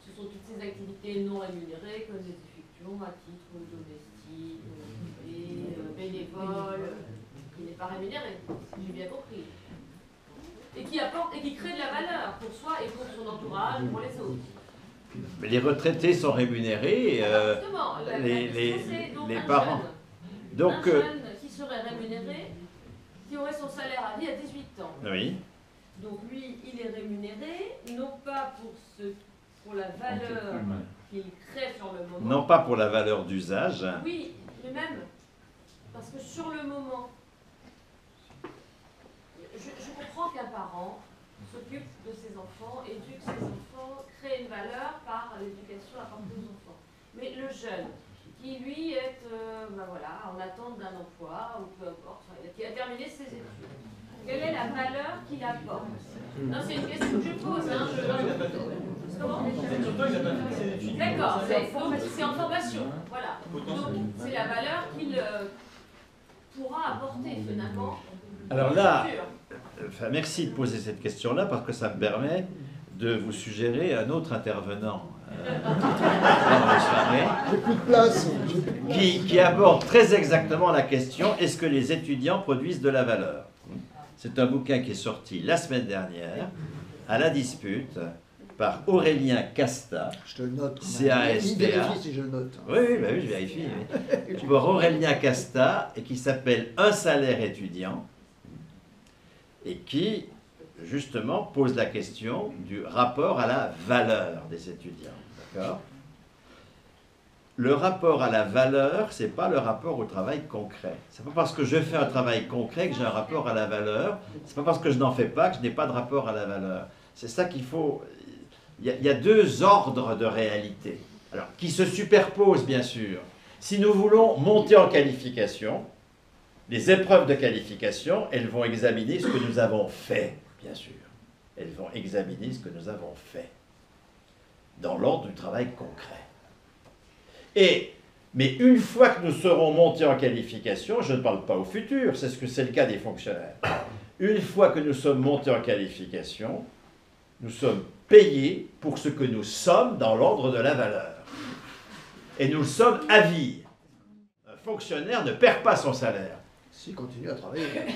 Speaker 5: ce sont toutes ces activités non rémunérées que nous effectuons à titre domestique, et, euh, bénévole, qui n'est pas rémunéré, si j'ai bien compris. et qui apporte et qui crée de la valeur pour soi et pour son entourage, pour les autres.
Speaker 2: Les retraités sont rémunérés. euh, les- les-
Speaker 5: donc
Speaker 2: les
Speaker 5: un
Speaker 2: parents.
Speaker 5: jeune.
Speaker 2: donc,
Speaker 5: un
Speaker 2: euh,
Speaker 5: jeune qui serait rémunéré, qui aurait son salaire à vie à 18 ans.
Speaker 2: oui.
Speaker 5: Donc lui, il est rémunéré, non pas pour, ce, pour la valeur qu'il crée sur le moment.
Speaker 2: Non pas pour la valeur d'usage.
Speaker 5: Oui, mais même, parce que sur le moment, je, je comprends qu'un parent s'occupe de ses enfants, éduque ses enfants, crée une valeur par l'éducation apportée aux enfants. Mais le jeune, qui lui est euh, ben voilà, en attente d'un emploi, ou peu importe, qui a terminé ses études, quelle est la valeur qu'il apporte? Non, c'est une question que je pose. Hein, je... D'accord, c'est donc c'est en formation, voilà. Donc c'est la valeur qu'il euh, pourra apporter finalement.
Speaker 2: Alors là. Enfin, merci de poser cette question-là parce que ça me permet de vous suggérer un autre intervenant euh, dans la soirée qui, qui aborde très exactement la question est-ce que les étudiants produisent de la valeur? C'est un bouquin qui est sorti la semaine dernière à la dispute par Aurélien Casta.
Speaker 1: Je te le note. quand
Speaker 2: C'est
Speaker 1: même.
Speaker 2: à
Speaker 1: Il
Speaker 2: STA.
Speaker 1: vérifie si je note.
Speaker 2: Oui, oui, bah oui je vérifie. oui. Pour Aurélien Casta et qui s'appelle Un salaire étudiant et qui justement pose la question du rapport à la valeur des étudiants. D'accord? Le rapport à la valeur, c'est pas le rapport au travail concret. C'est pas parce que je fais un travail concret que j'ai un rapport à la valeur. C'est pas parce que je n'en fais pas que je n'ai pas de rapport à la valeur. C'est ça qu'il faut. Il y, a, il y a deux ordres de réalité. Alors, qui se superposent bien sûr. Si nous voulons monter en qualification, les épreuves de qualification, elles vont examiner ce que nous avons fait, bien sûr. Elles vont examiner ce que nous avons fait dans l'ordre du travail concret. Et, mais une fois que nous serons montés en qualification, je ne parle pas au futur, c'est ce que c'est le cas des fonctionnaires. Une fois que nous sommes montés en qualification, nous sommes payés pour ce que nous sommes dans l'ordre de la valeur. Et nous le sommes à vie. Un fonctionnaire ne perd pas son salaire.
Speaker 1: S'il continue à travailler. hein.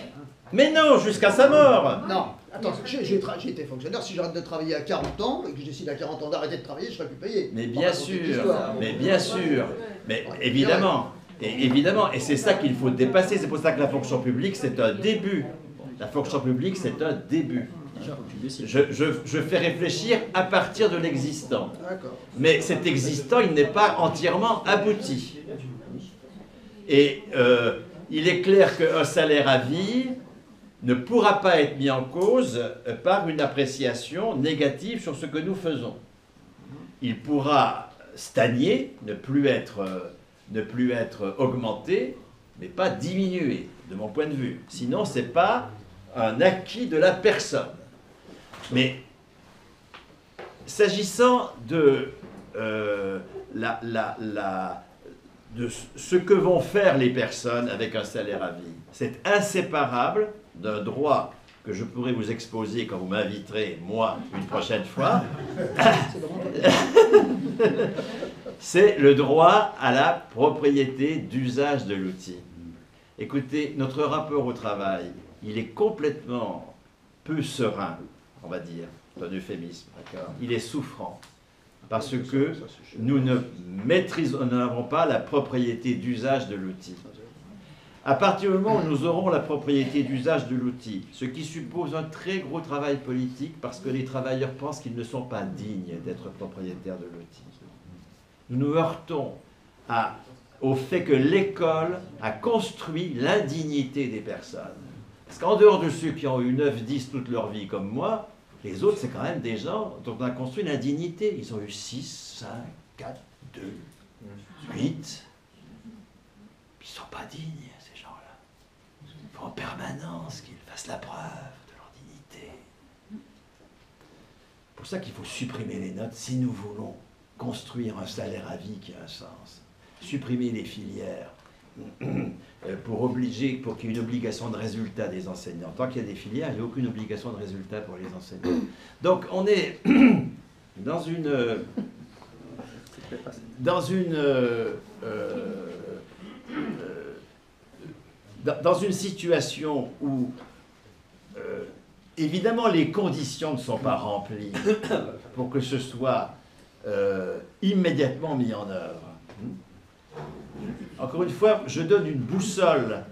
Speaker 2: Mais non, jusqu'à sa mort.
Speaker 1: Non, attends, j'ai été fonctionnaire. Si j'arrête de travailler à 40 ans et que je décide à 40 ans d'arrêter de travailler, je serai plus payé.
Speaker 2: Mais bien sûr, mais bien sûr, mais évidemment, et évidemment, et c'est ça qu'il faut dépasser. C'est pour ça que la fonction publique, c'est un début. La fonction publique, c'est un début. Je, je, je fais réfléchir à partir de l'existant. Mais cet existant, il n'est pas entièrement abouti. Et euh, il est clair qu'un salaire à vie ne pourra pas être mis en cause euh, par une appréciation négative sur ce que nous faisons. Il pourra stagner, ne plus être, euh, augmenté, mais pas diminué, de mon point de vue. Sinon, ce n'est pas un acquis de la personne. Mais s'agissant de, euh, la, la- la- de ce que vont faire les personnes avec un salaire à vie, c'est inséparable d'un droit que je pourrais vous exposer quand vous m'inviterez, moi, une prochaine fois,
Speaker 1: C'est
Speaker 2: le droit à la propriété d'usage de l'outil. Écoutez, notre rapport au travail, il est complètement peu serein, on va dire, c'est un euphémisme, Il est souffrant, parce que nous ne maîtrisons, nous n'avons pas la propriété d'usage de l'outil. À partir du moment où nous aurons la propriété d'usage de l'outil, ce qui suppose un très gros travail politique parce que les travailleurs pensent qu'ils ne sont pas dignes d'être propriétaires de l'outil. Nous nous heurtons au fait que l'école a construit l'indignité des personnes. Parce qu'en dehors de ceux qui ont eu 9-10 toute leur vie comme moi, les autres, c'est quand même des gens dont on a construit l'indignité. Ils ont eu 6, 5, 4, 2, 8. Ils ne sont pas dignes, ces gens-là. Il faut en permanence qu'ils fassent la preuve de leur dignité. C'est pour ça qu'il faut supprimer les notes si nous voulons construire un salaire à vie qui a un sens. Supprimer les filières euh, pour obliger, pour qu'il y ait une obligation de résultat des enseignants. Tant qu'il y a des filières, il n'y a aucune obligation de résultat pour les enseignants. Donc on est dans une euh, dans une euh, euh, euh, dans, une situation où euh, évidemment, les conditions ne sont pas remplies pour que ce soit euh, immédiatement mis en œuvre. Encore une fois, je donne une boussole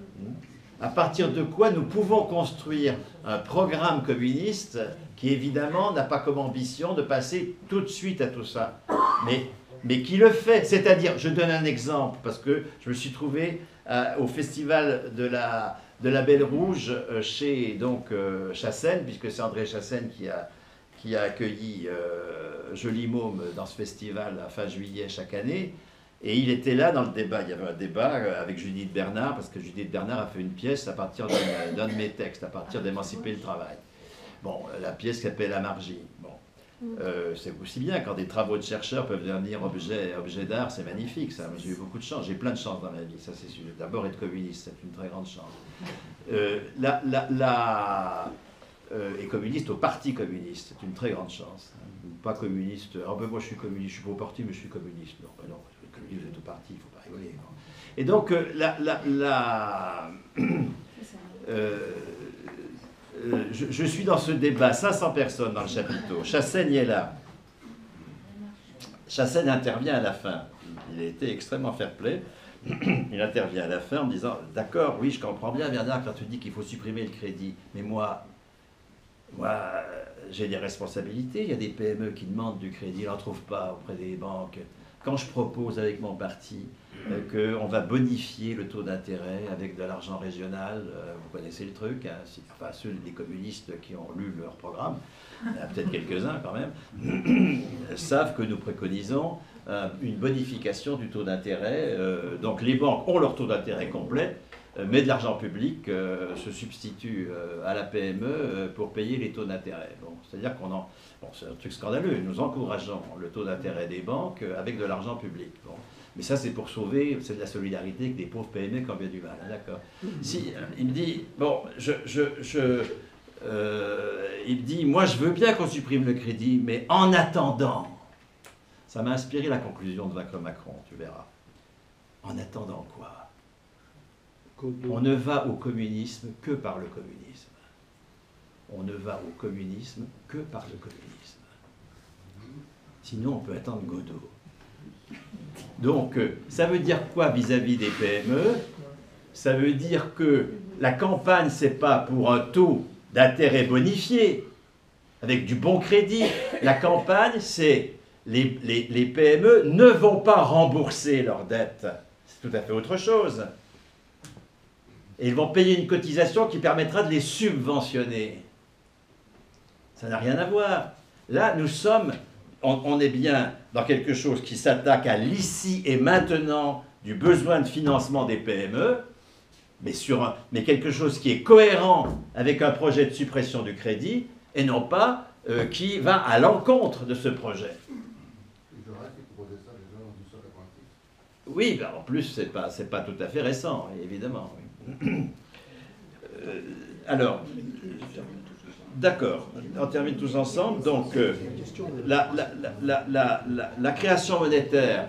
Speaker 2: à partir de quoi nous pouvons construire un programme communiste qui évidemment n'a pas comme ambition de passer tout de suite à tout ça, mais, mais qui le fait. C'est-à-dire, je donne un exemple, parce que je me suis trouvé euh, au festival de la, Belle Rouge euh, chez donc, euh, puisque c'est André Chassène qui a, qui a accueilli Joli Môme dans ce festival à fin juillet chaque année. Et il était là dans le débat. Il y avait un débat avec Judith Bernard, parce que Judith Bernard a fait une pièce à partir d'un de mes textes, à partir d'Émanciper le travail. Bon, la pièce s'appelle La Margie. Euh, c'est aussi bien quand des travaux de chercheurs peuvent devenir objets objet d'art, c'est magnifique. Ça, j'ai eu beaucoup de chance. J'ai plein de chance dans ma vie. Ça, c'est sûr. D'abord être communiste, c'est une très grande chance. Euh, la, la, la euh, et communiste au parti communiste, c'est une très grande chance. Pas communiste. Ah ben moi je suis communiste, je suis pas au parti, mais je suis communiste. Non, ben non vous êtes au parti, il ne faut pas rigoler. Et donc, euh, la, la, euh, je, suis dans ce débat, 500 personnes dans le chapiteau. Chassaigne est là. Chassaigne intervient à la fin. Il a été extrêmement fair-play. Il intervient à la fin en disant D'accord, oui, je comprends bien, Bernard, quand tu dis qu'il faut supprimer le crédit. Mais moi, moi j'ai des responsabilités. Il y a des PME qui demandent du crédit, ils n'en trouvent pas auprès des banques quand je propose avec mon parti euh, qu'on va bonifier le taux d'intérêt avec de l'argent régional, euh, vous connaissez le truc, hein, enfin ceux des communistes qui ont lu leur programme, il y a peut-être quelques-uns quand même, savent que nous préconisons euh, une bonification du taux d'intérêt. donc les banques ont leur taux d'intérêt complet, mais de l'argent public se substitue à la PME pour payer les taux d'intérêt. C'est-à-dire qu'on en Bon, c'est un truc scandaleux. Nous encourageons le taux d'intérêt des banques avec de l'argent public. Mais ça, c'est pour sauver, c'est de la solidarité avec des pauvres PME qui ont bien du mal. Hein, d'accord Si, euh, il me dit, bon, je, je, euh, il me dit, moi, je veux bien qu'on supprime le crédit, mais en attendant, ça m'a inspiré la conclusion de Macron, tu verras. En attendant quoi? On ne va au communisme que par le communisme on ne va au communisme que par le communisme. Sinon, on peut attendre Godot. Donc, euh, ça veut dire quoi vis-à-vis des PME Ça veut dire que la campagne, c'est pas pour un taux d'intérêt bonifié, avec du bon crédit. La campagne, c'est les, les, PME ne vont pas rembourser leurs dettes. C'est tout à fait autre chose. Et ils vont payer une cotisation qui permettra de les subventionner. Ça n'a rien à voir. Là, nous sommes, on, est bien dans quelque chose qui s'attaque à l'ici et maintenant du besoin de financement des PME, mais, sur mais quelque chose qui est cohérent avec un projet de suppression du crédit et non pas euh, qui va à l'encontre de ce projet. Oui, ben, en plus, ce n'est pas, pas tout à fait récent, évidemment. Euh, alors, D'accord, on termine tous ensemble. Donc, euh, la, création monétaire.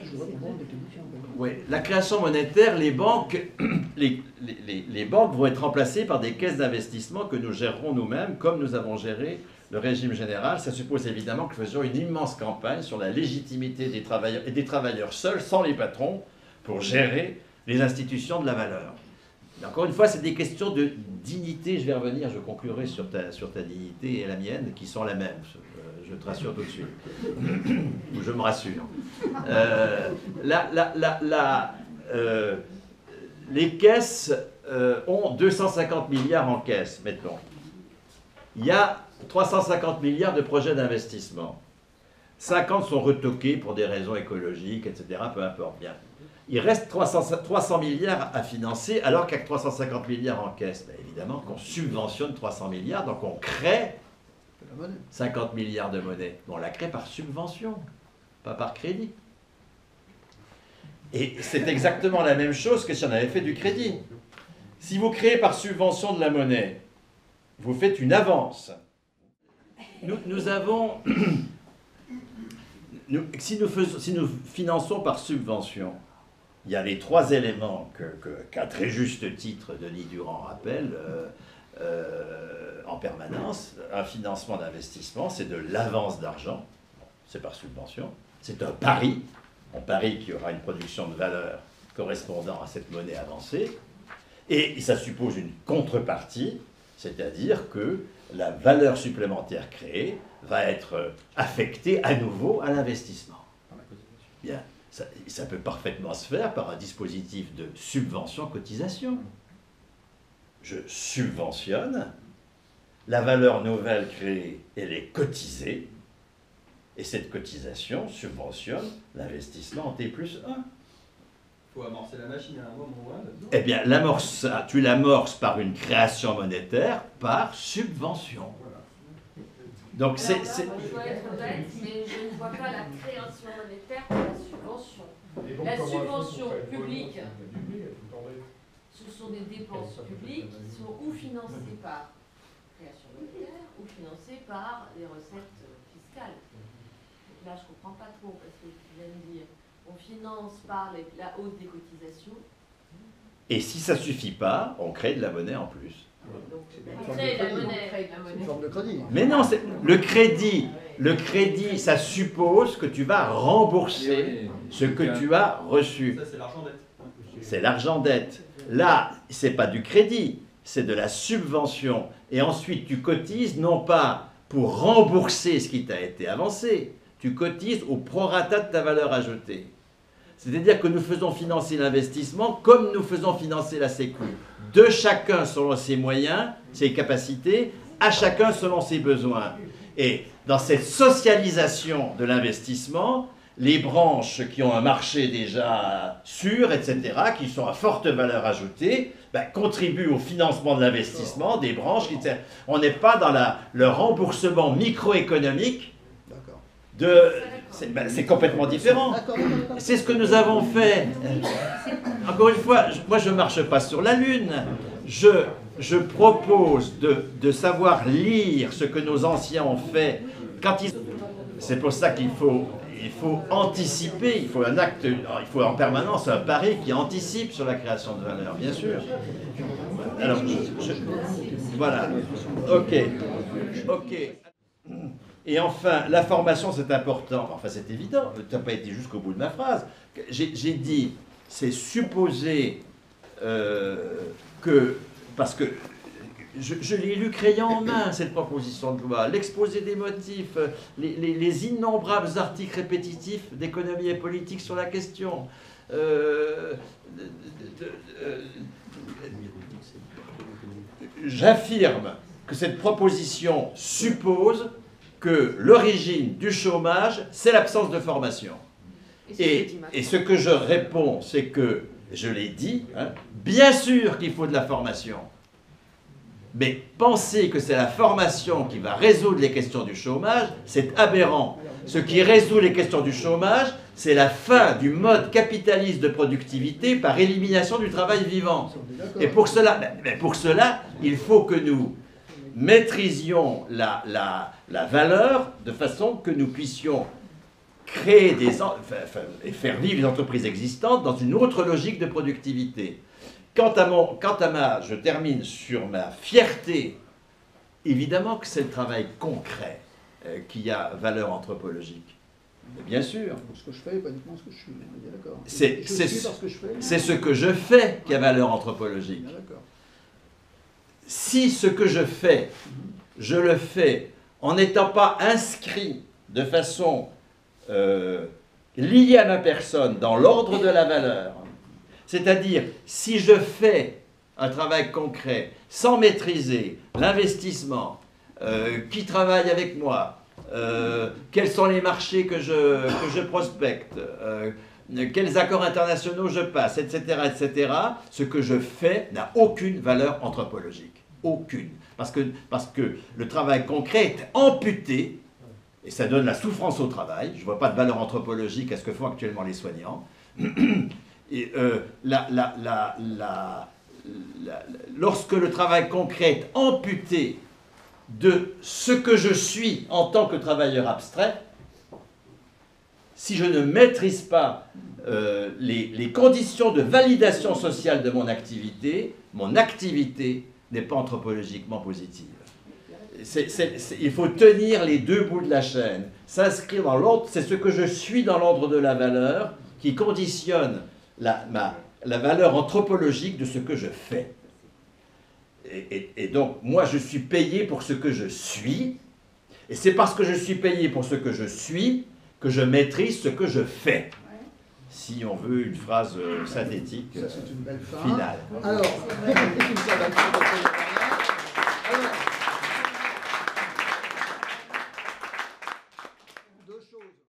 Speaker 2: La création monétaire, les banques, banques vont être remplacées par des caisses d'investissement que nous gérerons nous-mêmes, comme nous avons géré le régime général. Ça suppose évidemment que nous faisions une immense campagne sur la légitimité des travailleurs et des travailleurs seuls, sans les patrons, pour gérer les institutions de la valeur encore une fois, c'est des questions de dignité. Je vais revenir, je conclurai sur ta, dignité et la mienne, qui sont la même. Je, je te rassure tout de suite. je me rassure. Euh, euh, les caisses euh, ont 250 milliards en caisse, mettons. Il y a 350 milliards de projets d'investissement. 50 sont retoqués pour des raisons écologiques, etc. Peu importe. Bien il reste 300, milliards à financer, alors qu'avec 350 milliards en caisse, ben, évidemment qu'on subventionne 300 milliards, donc on crée 50 milliards de monnaie. on la crée par subvention, pas par crédit. Et c'est exactement la même chose que si on avait fait du crédit. Si vous créez par subvention de la monnaie, vous faites une avance. Nous, avons... si, nous faisons, si nous finançons par subvention, il y a les trois éléments qu'à très juste titre Denis Durand rappelle. Euh, euh, en permanence, un financement d'investissement, c'est de l'avance d'argent, c'est par subvention, c'est un pari, on parie qu'il y aura une production de valeur correspondant à cette monnaie avancée, et ça suppose une contrepartie, c'est-à-dire que la valeur supplémentaire créée va être affectée à nouveau à l'investissement. Bien, ça, ça, peut parfaitement se faire par un dispositif de subvention-cotisation. Je subventionne, la valeur nouvelle créée, elle est cotisée, et cette cotisation subventionne l'investissement en T plus 1.
Speaker 3: Il faut amorcer la machine à un moment ou à un autre.
Speaker 2: Eh bien, l'amorce, tu l'amorces par une création monétaire, par subvention. Donc c'est...
Speaker 5: Je dois être honnête, mais je ne vois pas la création monétaire de la subvention. La subvention publique, ce sont des dépenses publiques qui sont ou financées par création monétaire ou financées par les recettes fiscales. Donc là, je ne comprends pas trop parce que tu viens de dire on finance par les- la hausse des cotisations.
Speaker 2: Et si ça suffit pas, on crée de la monnaie en plus.
Speaker 5: Donc,
Speaker 1: une
Speaker 5: on
Speaker 1: forme
Speaker 5: crée
Speaker 1: de
Speaker 5: la
Speaker 1: crédit.
Speaker 5: monnaie.
Speaker 1: C'est une forme de crédit.
Speaker 2: Mais non, c'est le crédit. Le crédit, ça suppose que tu vas rembourser ce que tu as reçu.
Speaker 3: Ça, c'est l'argent dette.
Speaker 2: C'est l'argent dette. Là, c'est pas du crédit, c'est de la subvention. Et ensuite, tu cotises non pas pour rembourser ce qui t'a été avancé, tu cotises au prorata de ta valeur ajoutée. C'est-à-dire que nous faisons financer l'investissement comme nous faisons financer la Sécu. De chacun selon ses moyens, ses capacités, à chacun selon ses besoins. Et dans cette socialisation de l'investissement, les branches qui ont un marché déjà sûr, etc., qui sont à forte valeur ajoutée, ben, contribuent au financement de l'investissement des branches. Qui, on n'est pas dans la, le remboursement microéconomique
Speaker 1: D'accord.
Speaker 2: de... C'est ben, c'est complètement différent. C'est ce que nous avons fait. Encore une fois, moi je ne marche pas sur la Lune. Je, je propose de, de savoir lire ce que nos anciens ont fait. C'est pour ça qu'il faut, il faut anticiper, il faut un acte, il faut en permanence un pari qui anticipe sur la création de valeur, bien sûr. Alors, voilà. Ok. Ok. Et enfin, la formation, c'est important. Enfin, c'est évident. Tu n'as pas été jusqu'au bout de ma phrase. J'ai dit, c'est supposer euh, que... Parce que je, l'ai lu crayon en main, cette proposition de loi. L'exposé des motifs, les, les- les innombrables articles répétitifs d'économie et politique sur la question. Euh, J'affirme que cette proposition suppose que l'origine du chômage, c'est l'absence de formation. Et, et ce que je réponds, c'est que, je l'ai dit, hein, bien sûr qu'il faut de la formation. Mais penser que c'est la formation qui va résoudre les questions du chômage, c'est aberrant. Ce qui résout les questions du chômage, c'est la fin du mode capitaliste de productivité par élimination du travail vivant. Et pour cela, pour cela, il faut que nous maîtrisions la, la- la valeur de façon que nous puissions créer des en- enfin, enfin, et faire vivre les entreprises existantes dans une autre logique de productivité. Quant à, mon, quant à ma, je termine sur ma fierté, évidemment que c'est le travail concret euh, qui a valeur anthropologique. Mais bien sûr,
Speaker 1: ce que je fais, pas uniquement ce que je suis. D'accord.
Speaker 2: C'est-
Speaker 1: ce que je fais.
Speaker 2: c'est ce que je fais qui a valeur anthropologique.
Speaker 1: D'accord.
Speaker 2: Si ce que je fais, je le fais en n'étant pas inscrit de façon euh, liée à ma personne dans l'ordre de la valeur, c'est-à-dire si je fais un travail concret sans maîtriser l'investissement, euh, qui travaille avec moi, euh, quels sont les marchés que je, prospecte, quels accords internationaux je passe, etc., etc., ce que je fais n'a aucune valeur anthropologique. Aucune. Parce que, parce que le travail concret est amputé, et ça donne la souffrance au travail. Je ne vois pas de valeur anthropologique à ce que font actuellement les soignants. Et, euh, la- la- la- lorsque le travail concret est amputé de ce que je suis en tant que travailleur abstrait, si je ne maîtrise pas euh, les, conditions de validation sociale de mon activité, mon activité n'est pas anthropologiquement positive. il faut tenir les deux bouts de la chaîne. S'inscrire dans l'ordre, c'est ce que je suis dans l'ordre de la valeur qui conditionne la, valeur anthropologique de ce que je fais. Et donc, moi, je suis payé pour ce que je suis. Et c'est parce que je suis payé pour ce que je suis que je maîtrise ce que je fais. Si on veut une phrase euh, synthétique
Speaker 1: Ça, c'est une belle fin.
Speaker 2: finale.
Speaker 1: Alors,